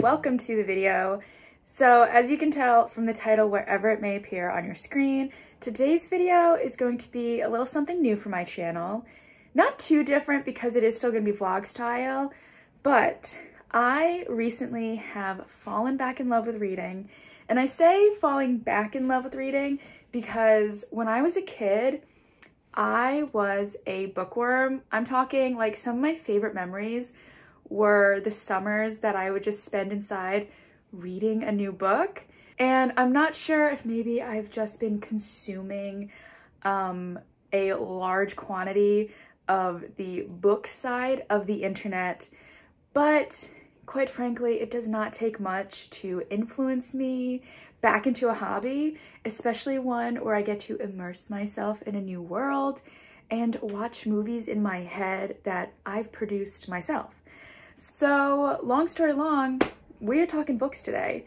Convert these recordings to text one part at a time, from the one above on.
welcome to the video. So as you can tell from the title, wherever it may appear on your screen, today's video is going to be a little something new for my channel. Not too different because it is still gonna be vlog style, but I recently have fallen back in love with reading. And I say falling back in love with reading because when I was a kid, I was a bookworm. I'm talking like some of my favorite memories were the summers that I would just spend inside reading a new book. And I'm not sure if maybe I've just been consuming um, a large quantity of the book side of the internet, but quite frankly, it does not take much to influence me back into a hobby, especially one where I get to immerse myself in a new world and watch movies in my head that I've produced myself. So long story long, we're talking books today.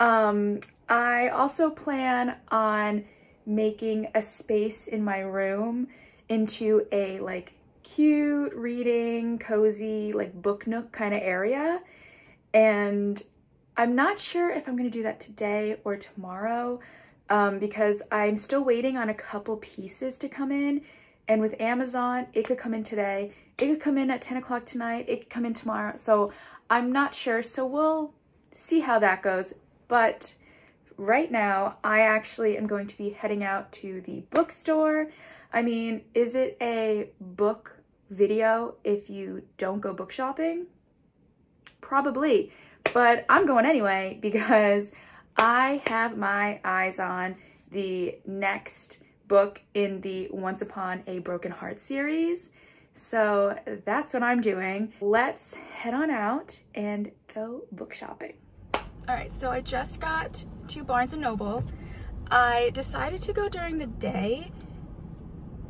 Um, I also plan on making a space in my room into a like cute reading, cozy, like book nook kind of area. And I'm not sure if I'm gonna do that today or tomorrow um, because I'm still waiting on a couple pieces to come in. And with Amazon, it could come in today it could come in at 10 o'clock tonight. It could come in tomorrow. So I'm not sure. So we'll see how that goes. But right now, I actually am going to be heading out to the bookstore. I mean, is it a book video if you don't go book shopping? Probably. But I'm going anyway because I have my eyes on the next book in the Once Upon a Broken Heart series. So that's what I'm doing. Let's head on out and go book shopping. All right, so I just got to Barnes & Noble. I decided to go during the day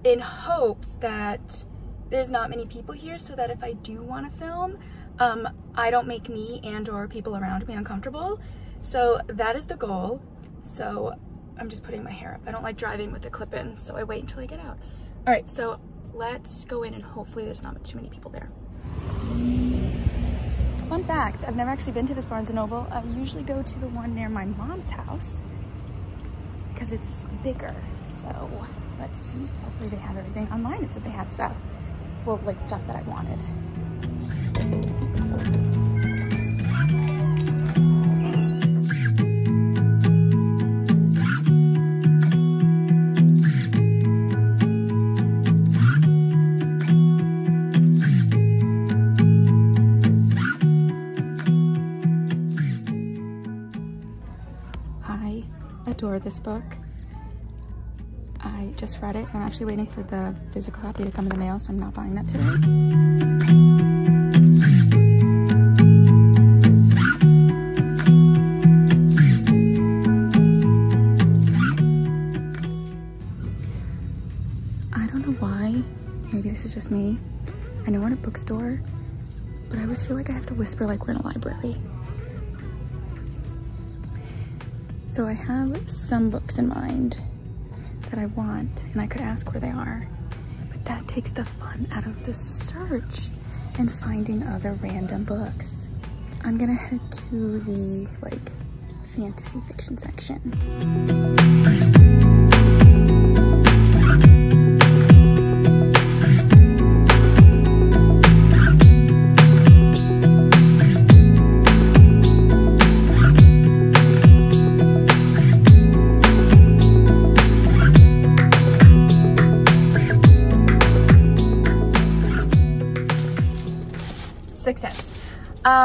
in hopes that there's not many people here so that if I do want to film, um, I don't make me and or people around me uncomfortable. So that is the goal. So I'm just putting my hair up. I don't like driving with the clip in, so I wait until I get out. All right, so let's go in and hopefully there's not too many people there. Fun fact, I've never actually been to this Barnes & Noble. I usually go to the one near my mom's house because it's bigger. So let's see, hopefully they have everything. Online it said they had stuff, well, like stuff that I wanted. This book. I just read it. I'm actually waiting for the physical copy to come in the mail, so I'm not buying that today. I don't know why, maybe this is just me. I know we're in a bookstore, but I always feel like I have to whisper like we're in a library. So I have some books in mind that I want and I could ask where they are, but that takes the fun out of the search and finding other random books. I'm gonna head to the like fantasy fiction section.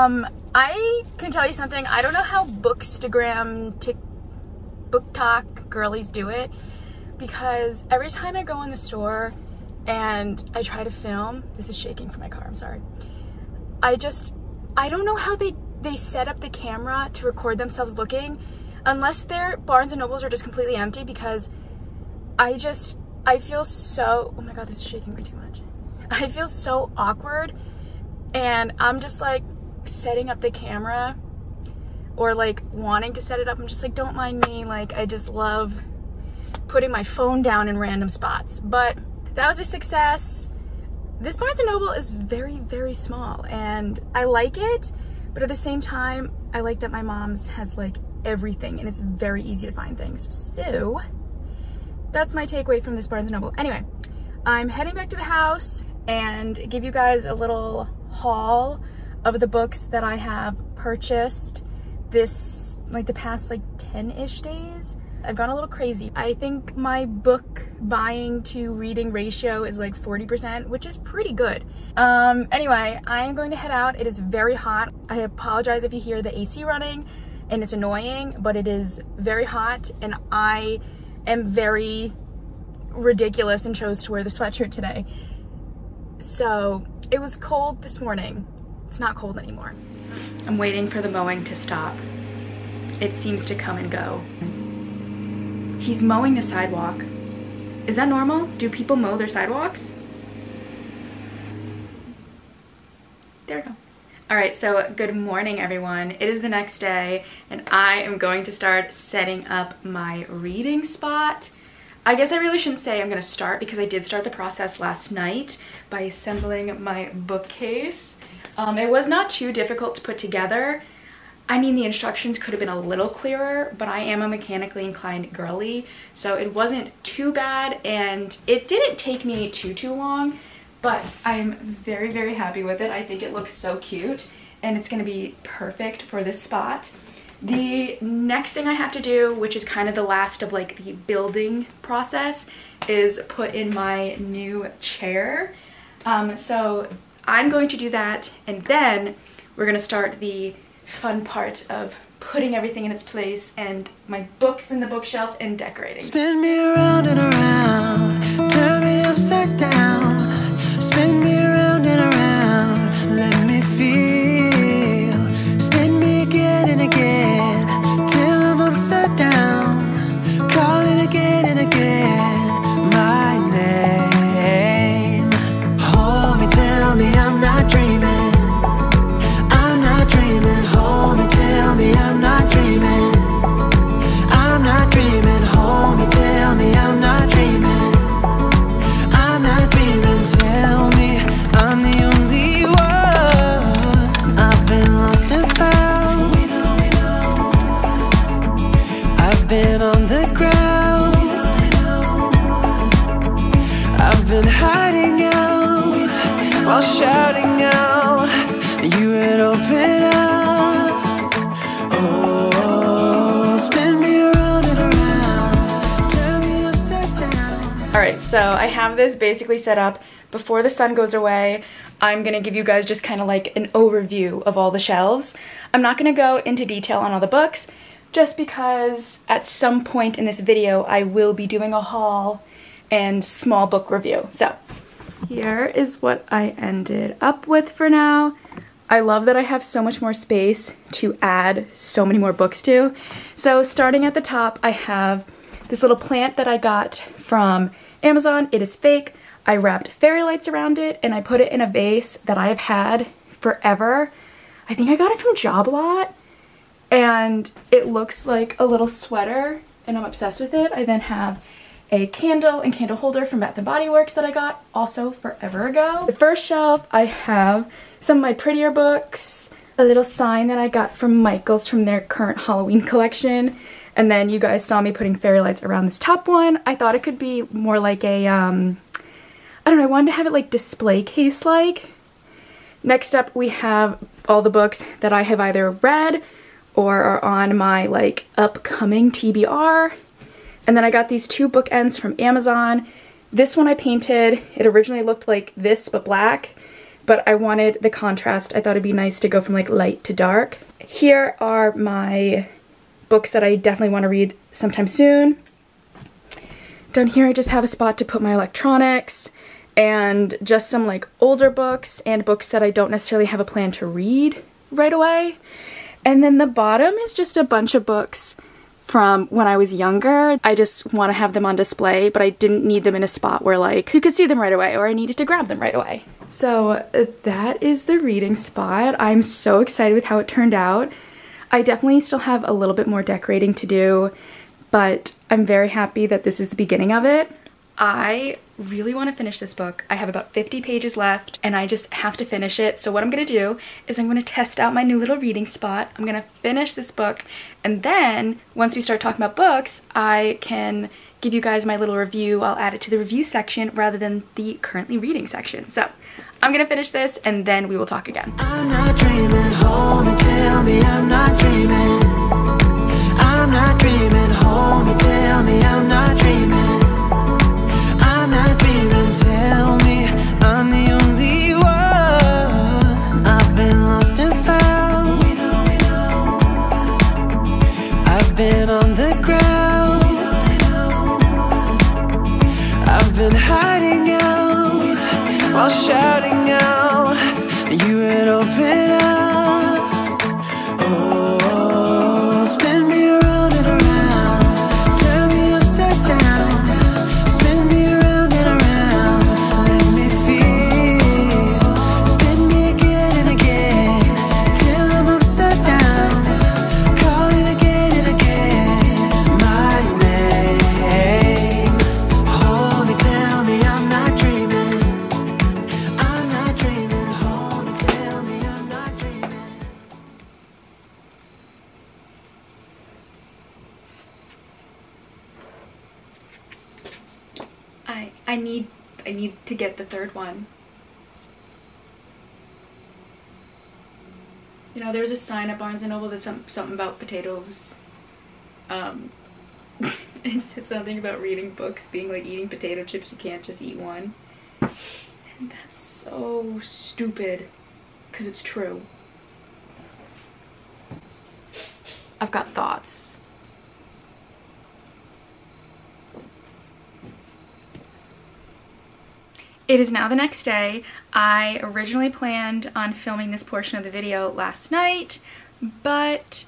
Um, I can tell you something. I don't know how Bookstagram, Tick, BookTok girlies do it because every time I go in the store and I try to film, this is shaking from my car, I'm sorry. I just, I don't know how they, they set up the camera to record themselves looking unless their Barnes and Nobles are just completely empty because I just, I feel so, oh my God, this is shaking way too much. I feel so awkward and I'm just like setting up the camera or like wanting to set it up. I'm just like, don't mind me. Like, I just love putting my phone down in random spots. But that was a success. This Barnes & Noble is very, very small and I like it, But at the same time, I like that my mom's has like everything and it's very easy to find things. So that's my takeaway from this Barnes & Noble. Anyway, I'm heading back to the house and give you guys a little haul of the books that I have purchased this, like the past like 10-ish days. I've gone a little crazy. I think my book buying to reading ratio is like 40%, which is pretty good. Um, anyway, I am going to head out. It is very hot. I apologize if you hear the AC running and it's annoying, but it is very hot and I am very ridiculous and chose to wear the sweatshirt today. So it was cold this morning. It's not cold anymore. I'm waiting for the mowing to stop. It seems to come and go. He's mowing the sidewalk. Is that normal? Do people mow their sidewalks? There we go. All right, so good morning, everyone. It is the next day, and I am going to start setting up my reading spot. I guess I really shouldn't say I'm gonna start because I did start the process last night by assembling my bookcase. Um, it was not too difficult to put together. I mean, the instructions could have been a little clearer, but I am a mechanically inclined girly, so it wasn't too bad, and it didn't take me too, too long, but I'm very, very happy with it. I think it looks so cute, and it's gonna be perfect for this spot. The next thing I have to do, which is kind of the last of like the building process, is put in my new chair. Um, so I'm going to do that and then we're gonna start the fun part of putting everything in its place and my books in the bookshelf and decorating. Spin me around and around, turn me upside down, so I have this basically set up. Before the sun goes away, I'm gonna give you guys just kind of like an overview of all the shelves. I'm not gonna go into detail on all the books, just because at some point in this video, I will be doing a haul and small book review. So here is what I ended up with for now. I love that I have so much more space to add so many more books to. So starting at the top, I have this little plant that I got from Amazon. It is fake. I wrapped fairy lights around it and I put it in a vase that I have had forever. I think I got it from Job Lot and it looks like a little sweater and I'm obsessed with it. I then have a candle and candle holder from Bath & Body Works that I got also forever ago. The first shelf I have some of my prettier books, a little sign that I got from Michaels from their current Halloween collection, and then you guys saw me putting fairy lights around this top one. I thought it could be more like a, um, I don't know, I wanted to have it like display case like. Next up we have all the books that I have either read or are on my like upcoming TBR. And then I got these two bookends from Amazon. This one I painted. It originally looked like this but black, but I wanted the contrast. I thought it'd be nice to go from like light to dark. Here are my books that I definitely want to read sometime soon. Down here I just have a spot to put my electronics and just some like older books and books that I don't necessarily have a plan to read right away. And then the bottom is just a bunch of books from when I was younger. I just want to have them on display, but I didn't need them in a spot where like you could see them right away or I needed to grab them right away. So uh, that is the reading spot. I'm so excited with how it turned out. I definitely still have a little bit more decorating to do, but I'm very happy that this is the beginning of it. I really want to finish this book. I have about 50 pages left and I just have to finish it. So what I'm going to do is I'm going to test out my new little reading spot. I'm going to finish this book and then once we start talking about books, I can give you guys my little review. I'll add it to the review section rather than the currently reading section. So I'm to finish this and then we will talk again. There was a sign at Barnes Noble that some something about potatoes. Um, it said something about reading books being like eating potato chips. You can't just eat one, and that's so stupid, because it's true. I've got thoughts. It is now the next day. I originally planned on filming this portion of the video last night, but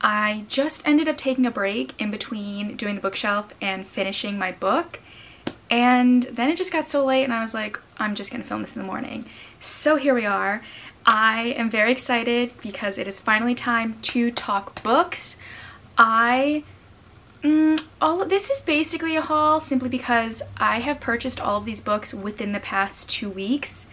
I just ended up taking a break in between doing the bookshelf and finishing my book. And then it just got so late and I was like, I'm just gonna film this in the morning. So here we are. I am very excited because it is finally time to talk books. I Mm, all this is basically a haul simply because I have purchased all of these books within the past two weeks.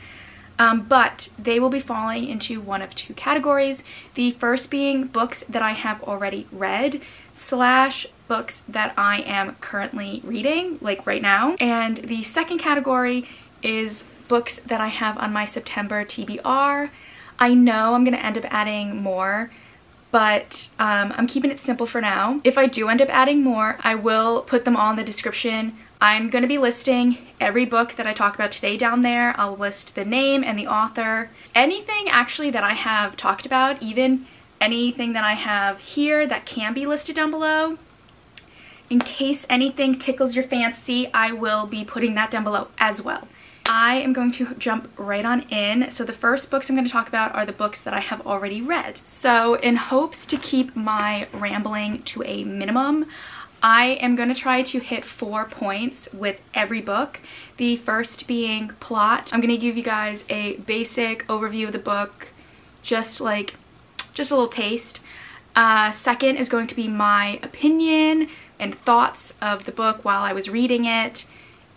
Um, but they will be falling into one of two categories. The first being books that I have already read slash books that I am currently reading, like right now. And the second category is books that I have on my September TBR. I know I'm going to end up adding more but um, I'm keeping it simple for now. If I do end up adding more, I will put them all in the description. I'm going to be listing every book that I talk about today down there. I'll list the name and the author. Anything actually that I have talked about, even anything that I have here that can be listed down below, in case anything tickles your fancy, I will be putting that down below as well. I am going to jump right on in. So the first books I'm going to talk about are the books that I have already read. So in hopes to keep my rambling to a minimum, I am going to try to hit four points with every book. The first being plot. I'm going to give you guys a basic overview of the book, just like, just a little taste. Uh, second is going to be my opinion and thoughts of the book while I was reading it.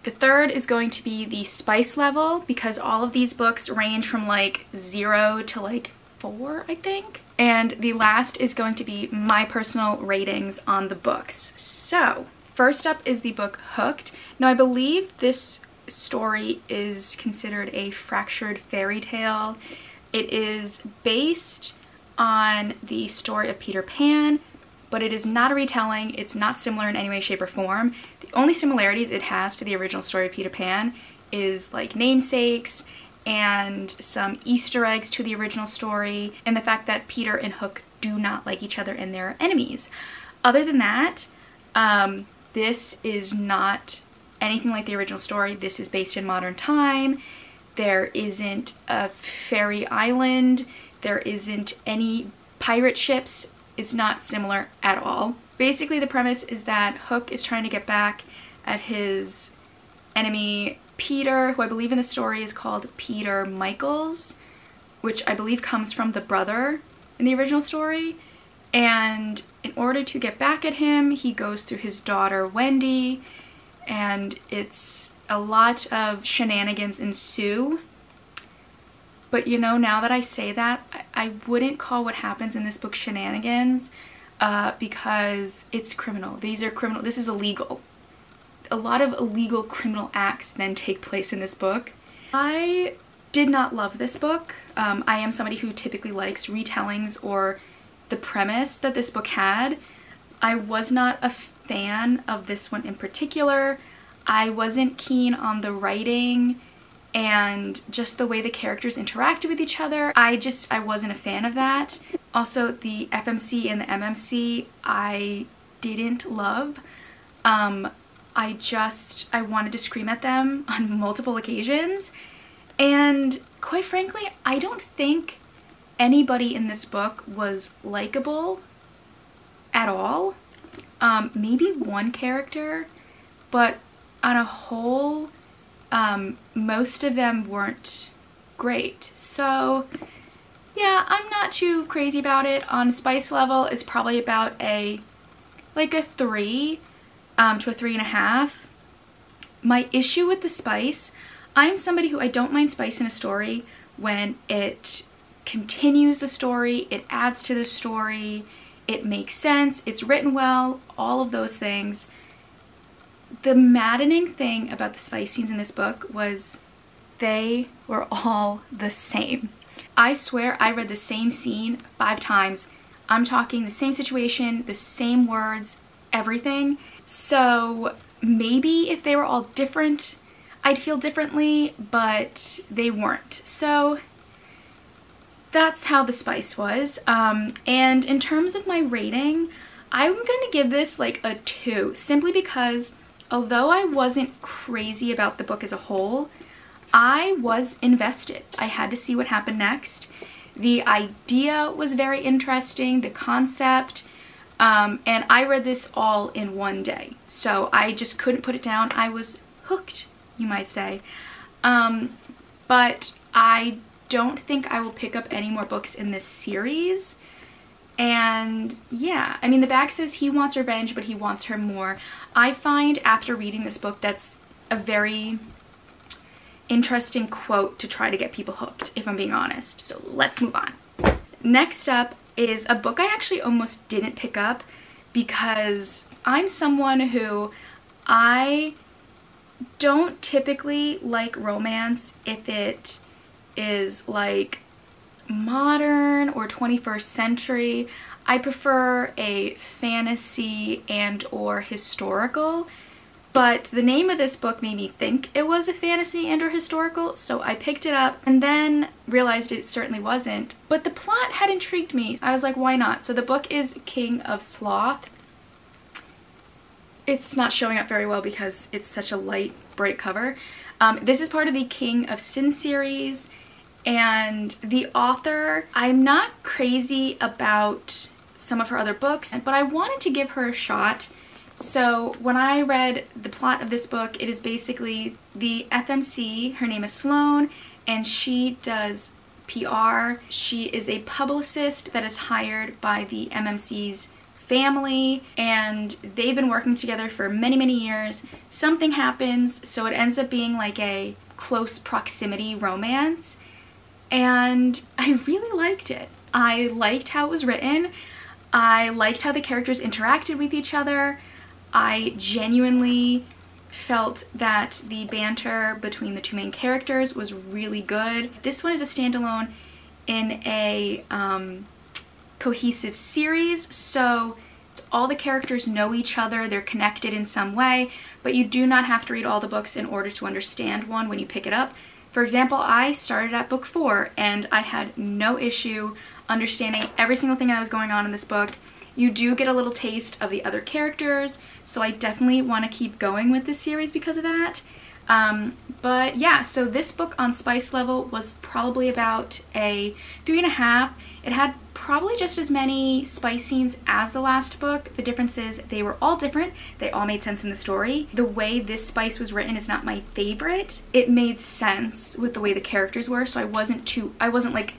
The third is going to be the spice level because all of these books range from like zero to like four, I think. And the last is going to be my personal ratings on the books. So first up is the book Hooked. Now I believe this story is considered a fractured fairy tale. It is based on the story of Peter Pan, but it is not a retelling. It's not similar in any way, shape, or form. The only similarities it has to the original story of Peter Pan is like namesakes and some Easter eggs to the original story, and the fact that Peter and Hook do not like each other and they're enemies. Other than that, um, this is not anything like the original story. This is based in modern time. There isn't a fairy island. There isn't any pirate ships. It's not similar at all. Basically, the premise is that Hook is trying to get back at his enemy Peter, who I believe in the story is called Peter Michaels, which I believe comes from the brother in the original story. And in order to get back at him, he goes through his daughter Wendy and it's a lot of shenanigans ensue. But you know, now that I say that, I, I wouldn't call what happens in this book shenanigans uh, because it's criminal. These are criminal, this is illegal. A lot of illegal criminal acts then take place in this book. I did not love this book. Um, I am somebody who typically likes retellings or the premise that this book had. I was not a fan of this one in particular. I wasn't keen on the writing and just the way the characters interacted with each other. I just, I wasn't a fan of that. Also, the FMC and the MMC, I didn't love. Um, I just, I wanted to scream at them on multiple occasions. And quite frankly, I don't think anybody in this book was likable at all. Um, maybe one character, but on a whole, um, most of them weren't great. So yeah, I'm not too crazy about it. On spice level, it's probably about a, like a three um, to a three and a half. My issue with the spice, I'm somebody who I don't mind spice in a story when it continues the story, it adds to the story, it makes sense, it's written well, all of those things. The maddening thing about the spice scenes in this book was they were all the same. I swear I read the same scene five times. I'm talking the same situation, the same words, everything. So maybe if they were all different, I'd feel differently, but they weren't. So that's how the spice was. Um, and in terms of my rating, I'm going to give this like a 2 simply because although I wasn't crazy about the book as a whole, I was invested. I had to see what happened next. The idea was very interesting, the concept, um, and I read this all in one day. So I just couldn't put it down. I was hooked, you might say. Um, but I don't think I will pick up any more books in this series. And yeah, I mean, the back says he wants revenge, but he wants her more. I find after reading this book that's a very interesting quote to try to get people hooked, if I'm being honest. So let's move on. Next up is a book I actually almost didn't pick up because I'm someone who I don't typically like romance if it is like modern or 21st century. I prefer a fantasy and or historical but the name of this book made me think it was a fantasy and or historical, so I picked it up and then realized it certainly wasn't. But the plot had intrigued me. I was like, why not? So the book is King of Sloth. It's not showing up very well because it's such a light, bright cover. Um, this is part of the King of Sin series and the author, I'm not crazy about some of her other books, but I wanted to give her a shot so when I read the plot of this book, it is basically the FMC, her name is Sloane, and she does PR. She is a publicist that is hired by the MMC's family and they've been working together for many, many years. Something happens, so it ends up being like a close proximity romance and I really liked it. I liked how it was written. I liked how the characters interacted with each other. I genuinely felt that the banter between the two main characters was really good. This one is a standalone in a um, cohesive series, so all the characters know each other, they're connected in some way, but you do not have to read all the books in order to understand one when you pick it up. For example, I started at book four and I had no issue understanding every single thing that was going on in this book. You do get a little taste of the other characters, so I definitely want to keep going with this series because of that. Um, but yeah, so this book on spice level was probably about a three and a half. It had probably just as many spice scenes as the last book. The difference is they were all different. They all made sense in the story. The way this spice was written is not my favorite. It made sense with the way the characters were, so I wasn't too, I wasn't like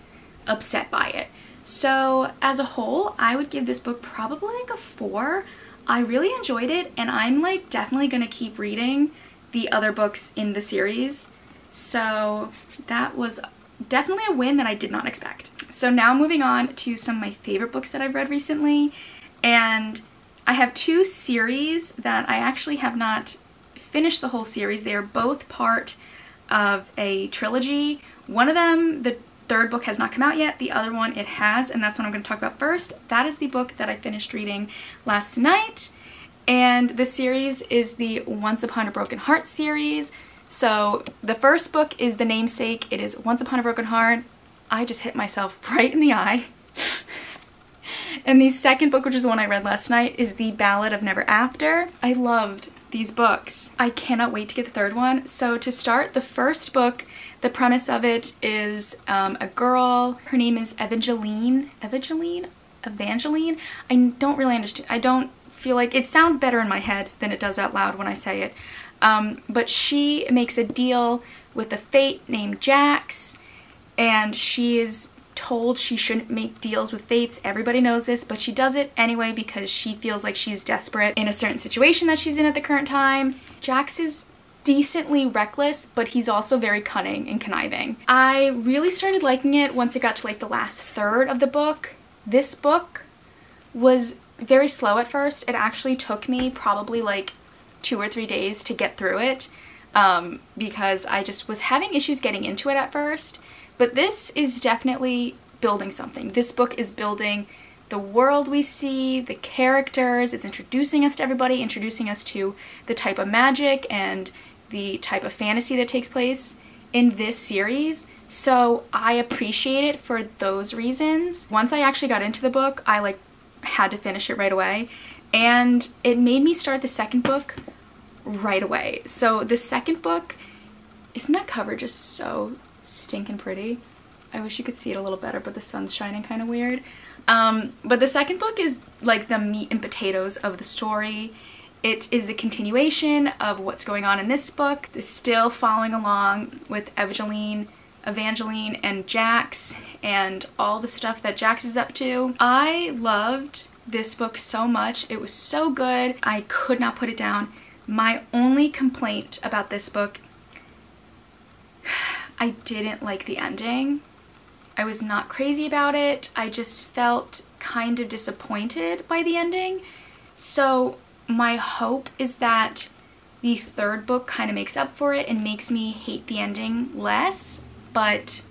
upset by it. So as a whole, I would give this book probably like a four. I really enjoyed it and I'm like definitely gonna keep reading the other books in the series. So that was definitely a win that I did not expect. So now moving on to some of my favorite books that I've read recently. And I have two series that I actually have not finished the whole series. They are both part of a trilogy. One of them, the third book has not come out yet. The other one it has, and that's what I'm going to talk about first. That is the book that I finished reading last night. And the series is the Once Upon a Broken Heart series. So the first book is the namesake. It is Once Upon a Broken Heart. I just hit myself right in the eye. and the second book, which is the one I read last night, is The Ballad of Never After. I loved these books. I cannot wait to get the third one. So to start, the first book, the premise of it is um, a girl, her name is Evangeline, Evangeline? Evangeline? I don't really understand, I don't feel like, it sounds better in my head than it does out loud when I say it. Um, but she makes a deal with a fate named Jax and she is told she shouldn't make deals with fates. Everybody knows this, but she does it anyway because she feels like she's desperate in a certain situation that she's in at the current time. Jax is decently reckless, but he's also very cunning and conniving. I really started liking it once it got to like the last third of the book. This book was very slow at first. It actually took me probably like two or three days to get through it um, because I just was having issues getting into it at first. But this is definitely building something. This book is building the world we see, the characters, it's introducing us to everybody, introducing us to the type of magic and the type of fantasy that takes place in this series. So I appreciate it for those reasons. Once I actually got into the book, I like had to finish it right away. And it made me start the second book right away. So the second book, isn't that cover just so stinking pretty? I wish you could see it a little better, but the sun's shining kind of weird. Um, but the second book is like the meat and potatoes of the story. It is the continuation of what's going on in this book. Still following along with Evangeline, Evangeline and Jax and all the stuff that Jax is up to. I loved this book so much. It was so good. I could not put it down. My only complaint about this book, I didn't like the ending. I was not crazy about it. I just felt kind of disappointed by the ending. So my hope is that the third book kind of makes up for it and makes me hate the ending less, but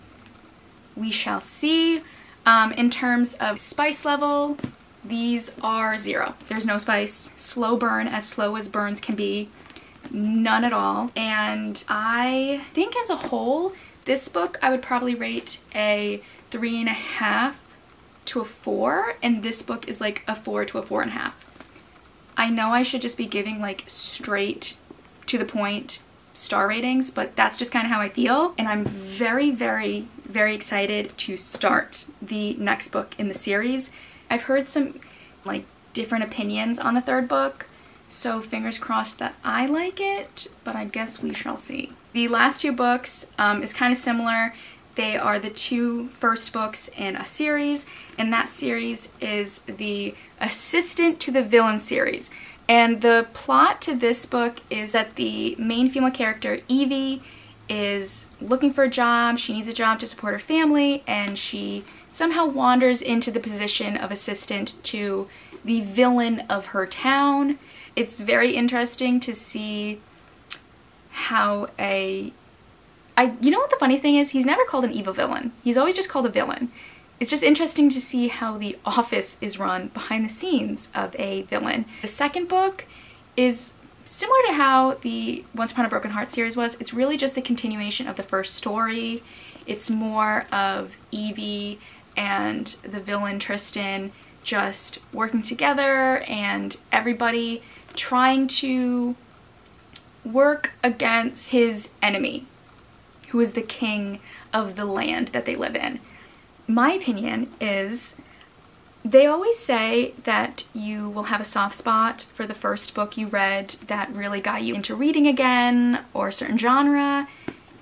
we shall see. Um, in terms of spice level, these are zero. There's no spice. Slow burn, as slow as burns can be. None at all. And I think as a whole, this book I would probably rate a three and a half to a four. And this book is like a four to a four and a half. I know I should just be giving like straight to the point star ratings, but that's just kind of how I feel. And I'm very, very, very excited to start the next book in the series. I've heard some like different opinions on the third book, so fingers crossed that I like it, but I guess we shall see. The last two books um, is kind of similar. They are the two first books in a series, and that series is the Assistant to the Villain series. And the plot to this book is that the main female character, Evie, is looking for a job. She needs a job to support her family, and she somehow wanders into the position of assistant to the villain of her town. It's very interesting to see how a I you know what the funny thing is? He's never called an evil villain. He's always just called a villain. It's just interesting to see how the office is run behind the scenes of a villain. The second book is similar to how the Once Upon a Broken Heart series was. It's really just the continuation of the first story. It's more of Evie and the villain Tristan just working together and everybody trying to work against his enemy, who is the king of the land that they live in. My opinion is they always say that you will have a soft spot for the first book you read that really got you into reading again or a certain genre.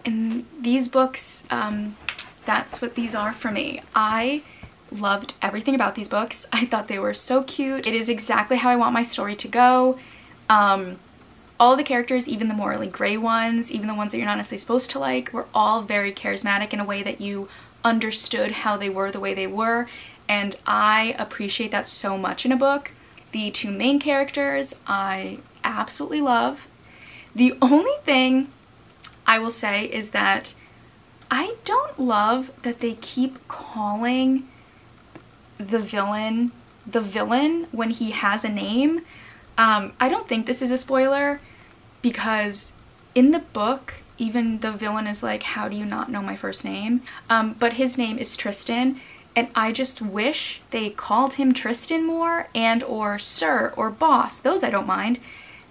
And these books um, that's what these are for me. I loved everything about these books. I thought they were so cute. It is exactly how I want my story to go. Um, all the characters, even the morally gray ones, even the ones that you're not necessarily supposed to like, were all very charismatic in a way that you understood how they were the way they were. And I appreciate that so much in a book. The two main characters I absolutely love. The only thing I will say is that I don't love that they keep calling the villain the villain when he has a name. Um, I don't think this is a spoiler because in the book, even the villain is like, how do you not know my first name? Um, but his name is Tristan and I just wish they called him Tristan more and or sir or boss. Those I don't mind.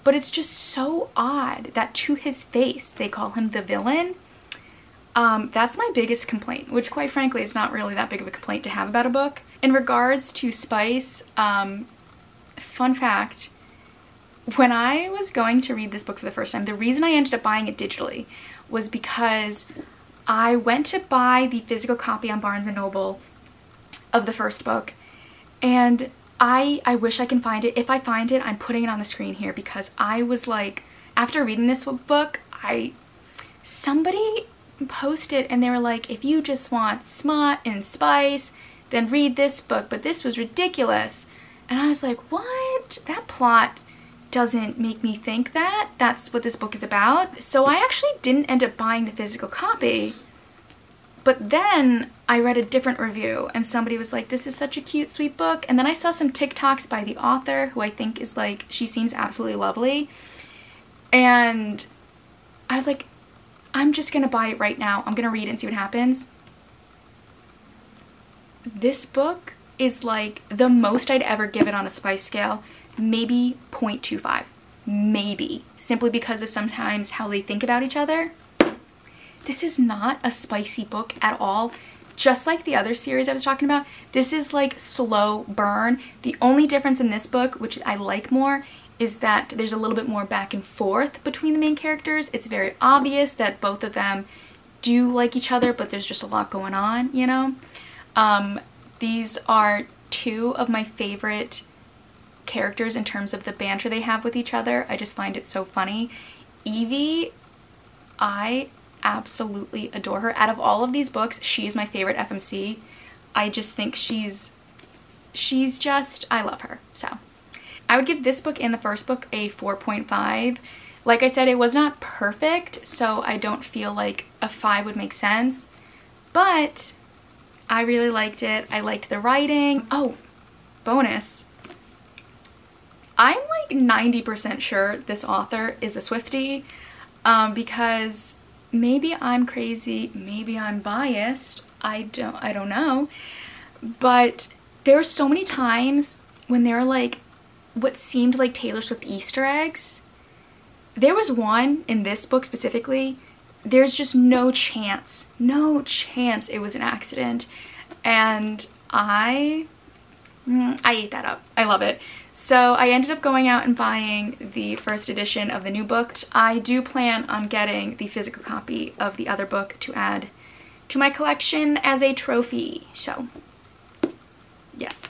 But it's just so odd that to his face they call him the villain. Um, that's my biggest complaint, which quite frankly is not really that big of a complaint to have about a book. In regards to Spice, um, fun fact, when I was going to read this book for the first time, the reason I ended up buying it digitally was because I went to buy the physical copy on Barnes & Noble of the first book and I, I wish I can find it. If I find it, I'm putting it on the screen here because I was like, after reading this book, I, somebody posted and they were like, if you just want smut and spice, then read this book, but this was ridiculous. And I was like, what? That plot doesn't make me think that. That's what this book is about. So I actually didn't end up buying the physical copy. But then I read a different review and somebody was like, this is such a cute, sweet book. And then I saw some TikToks by the author who I think is like, she seems absolutely lovely. And I was like, I'm just gonna buy it right now. I'm gonna read it and see what happens. This book is like the most I'd ever give it on a spice scale, maybe 0.25, maybe, simply because of sometimes how they think about each other. This is not a spicy book at all. Just like the other series I was talking about, this is like slow burn. The only difference in this book, which I like more, is that there's a little bit more back and forth between the main characters. It's very obvious that both of them do like each other, but there's just a lot going on, you know? Um, these are two of my favorite characters in terms of the banter they have with each other. I just find it so funny. Evie, I absolutely adore her. Out of all of these books, she is my favorite FMC. I just think she's, she's just, I love her. So I would give this book and the first book a 4.5. Like I said, it was not perfect, so I don't feel like a 5 would make sense. But I really liked it. I liked the writing. Oh, bonus. I'm like 90% sure this author is a Swiftie um, because maybe I'm crazy, maybe I'm biased, I don't, I don't know, but there are so many times when there are like what seemed like Taylor Swift Easter eggs. There was one in this book specifically, there's just no chance, no chance it was an accident. And I, mm, I ate that up. I love it. So I ended up going out and buying the first edition of the new book. I do plan on getting the physical copy of the other book to add to my collection as a trophy. So yes.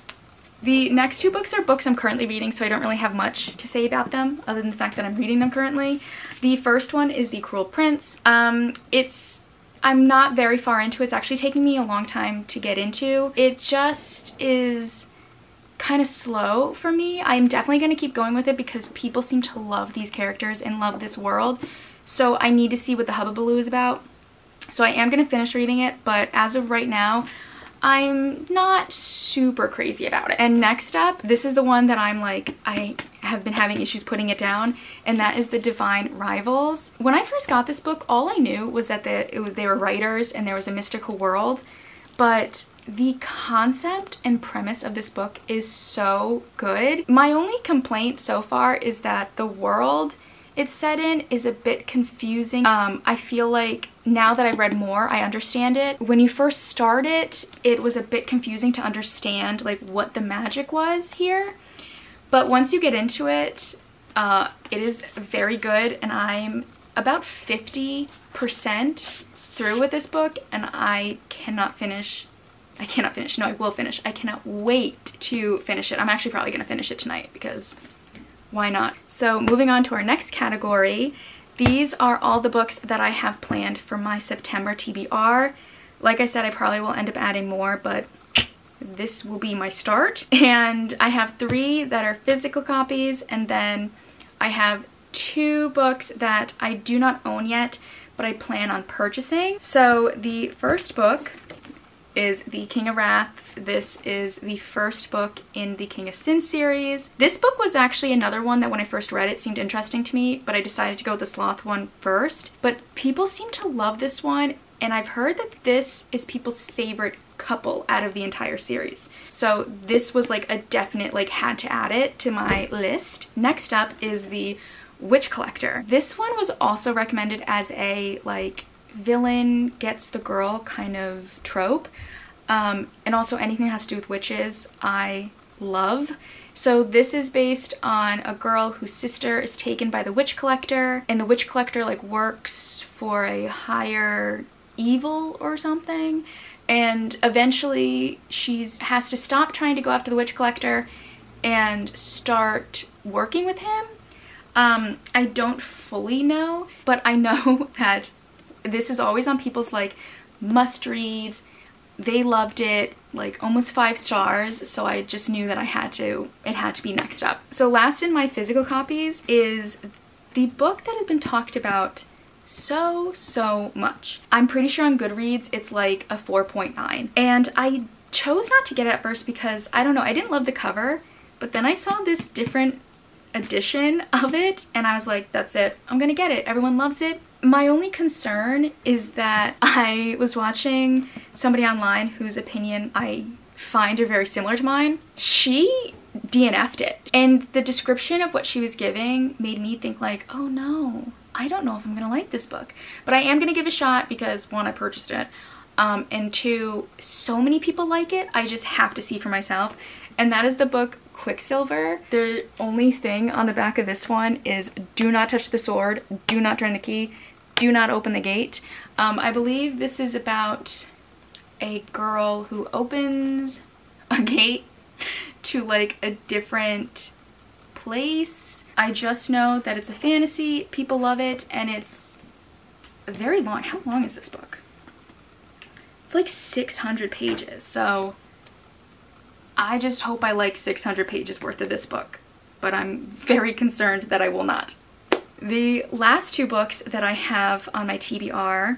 The next two books are books I'm currently reading, so I don't really have much to say about them other than the fact that I'm reading them currently. The first one is The Cruel Prince. Um, it's I'm not very far into it. It's actually taking me a long time to get into. It just is kind of slow for me. I'm definitely going to keep going with it because people seem to love these characters and love this world. So I need to see what the hubbubaloo is about. So I am going to finish reading it, but as of right now, I'm not super crazy about it. And next up, this is the one that I'm like, I have been having issues putting it down, and that is The Divine Rivals. When I first got this book, all I knew was that the, it was, they were writers and there was a mystical world, but the concept and premise of this book is so good. My only complaint so far is that the world it's set in is a bit confusing. Um, I feel like now that I've read more, I understand it. When you first start it, it was a bit confusing to understand like what the magic was here. But once you get into it, uh, it is very good and I'm about 50% through with this book and I cannot finish I cannot finish. No, I will finish. I cannot wait to finish it. I'm actually probably going to finish it tonight because why not? So moving on to our next category. These are all the books that I have planned for my September TBR. Like I said, I probably will end up adding more, but this will be my start. And I have three that are physical copies, and then I have two books that I do not own yet, but I plan on purchasing. So the first book is The King of Wrath. This is the first book in the King of Sin series. This book was actually another one that when I first read it seemed interesting to me, but I decided to go with the Sloth one first. But people seem to love this one, and I've heard that this is people's favorite couple out of the entire series. So this was like a definite like had to add it to my list. Next up is the Witch Collector. This one was also recommended as a like villain gets the girl kind of trope. Um, and also anything that has to do with witches, I love. So this is based on a girl whose sister is taken by the witch collector and the witch collector like works for a higher evil or something and eventually she has to stop trying to go after the witch collector and start working with him. Um, I don't fully know, but I know that this is always on people's like must reads. They loved it, like almost five stars, so I just knew that I had to, it had to be next up. So last in my physical copies is the book that has been talked about so, so much. I'm pretty sure on Goodreads it's like a 4.9. And I chose not to get it at first because, I don't know, I didn't love the cover, but then I saw this different edition of it and I was like, that's it. I'm gonna get it. Everyone loves it. My only concern is that I was watching somebody online whose opinion I find are very similar to mine. She DNF'd it. And the description of what she was giving made me think like, oh no, I don't know if I'm gonna like this book. But I am gonna give a shot because one, I purchased it. Um, and two, so many people like it, I just have to see for myself. And that is the book Quicksilver. The only thing on the back of this one is do not touch the sword, do not turn the key, do not open the gate. Um, I believe this is about a girl who opens a gate to like a different place. I just know that it's a fantasy, people love it, and it's very long. How long is this book? Like 600 pages, so I just hope I like 600 pages worth of this book, but I'm very concerned that I will not. The last two books that I have on my TBR,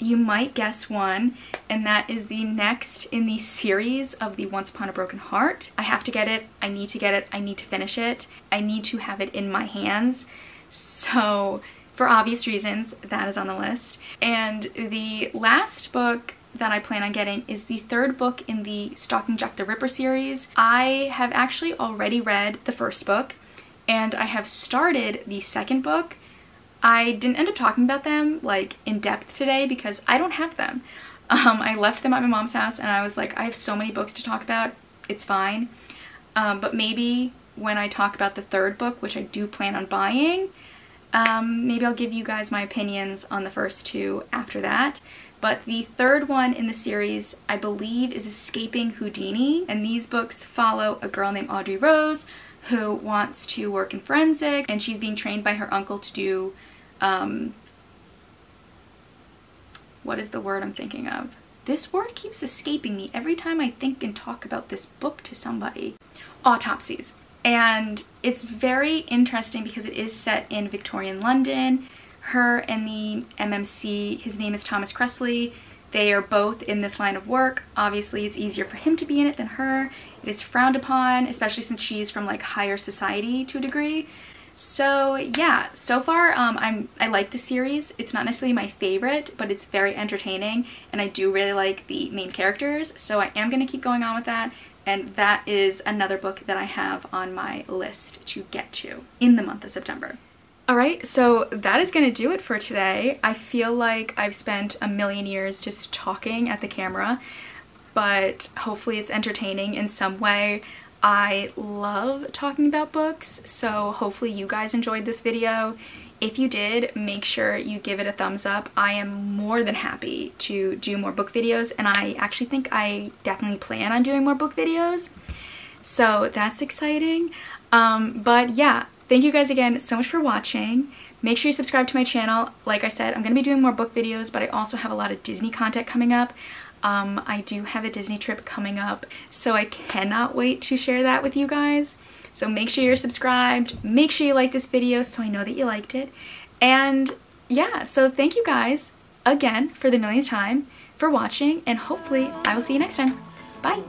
you might guess one, and that is the next in the series of the Once Upon a Broken Heart. I have to get it, I need to get it, I need to finish it, I need to have it in my hands. So for obvious reasons, that is on the list. And the last book that I plan on getting is the third book in the Stalking Jack the Ripper series. I have actually already read the first book and I have started the second book. I didn't end up talking about them like in depth today because I don't have them. Um, I left them at my mom's house and I was like, I have so many books to talk about, it's fine. Um, but maybe when I talk about the third book, which I do plan on buying, um, maybe I'll give you guys my opinions on the first two after that. But the third one in the series, I believe, is Escaping Houdini. And these books follow a girl named Audrey Rose who wants to work in forensic and she's being trained by her uncle to do, um, what is the word I'm thinking of? This word keeps escaping me every time I think and talk about this book to somebody. Autopsies. And it's very interesting because it is set in Victorian London her and the MMC, his name is Thomas Cresswell, they are both in this line of work. Obviously, it's easier for him to be in it than her. It is frowned upon, especially since she's from like higher society to a degree. So yeah, so far um, I'm I like the series. It's not necessarily my favorite, but it's very entertaining, and I do really like the main characters. So I am gonna keep going on with that, and that is another book that I have on my list to get to in the month of September. Alright, so that is going to do it for today. I feel like I've spent a million years just talking at the camera, but hopefully it's entertaining in some way. I love talking about books, so hopefully you guys enjoyed this video. If you did, make sure you give it a thumbs up. I am more than happy to do more book videos and I actually think I definitely plan on doing more book videos. So that's exciting. Um, but yeah, thank you guys again so much for watching. Make sure you subscribe to my channel. Like I said, I'm going to be doing more book videos, but I also have a lot of Disney content coming up. Um, I do have a Disney trip coming up, so I cannot wait to share that with you guys. So make sure you're subscribed. Make sure you like this video so I know that you liked it. And yeah, so thank you guys again for the millionth time for watching, and hopefully I will see you next time. Bye!